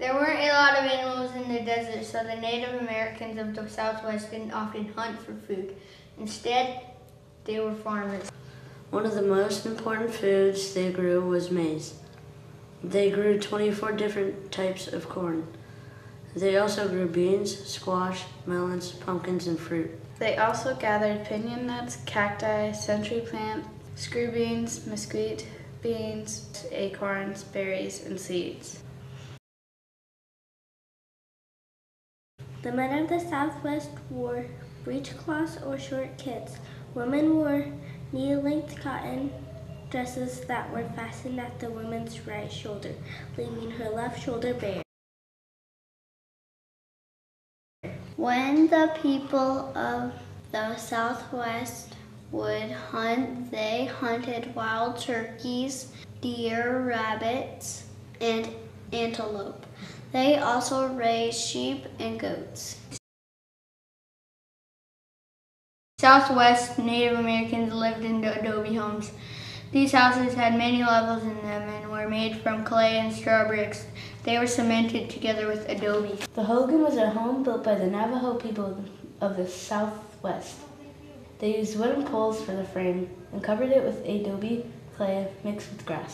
There weren't a lot of animals in the desert, so the Native Americans of the Southwest didn't often hunt for food. Instead, they were farmers. One of the most important foods they grew was maize. They grew 24 different types of corn. They also grew beans, squash, melons, pumpkins, and fruit. They also gathered pinon nuts, cacti, century plant, screw beans, mesquite beans, acorns, berries, and seeds. The men of the Southwest wore breechcloths or short kits. Women wore knee-length cotton dresses that were fastened at the woman's right shoulder, leaving her left shoulder bare. When the people of the Southwest would hunt, they hunted wild turkeys, deer, rabbits, and antelope. They also raised sheep and goats. Southwest Native Americans lived in adobe homes. These houses had many levels in them and were made from clay and straw bricks. They were cemented together with adobe. The hogan was a home built by the Navajo people of the Southwest. They used wooden poles for the frame and covered it with adobe clay mixed with grass.